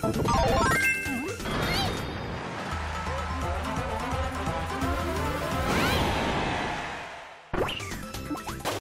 怖っ!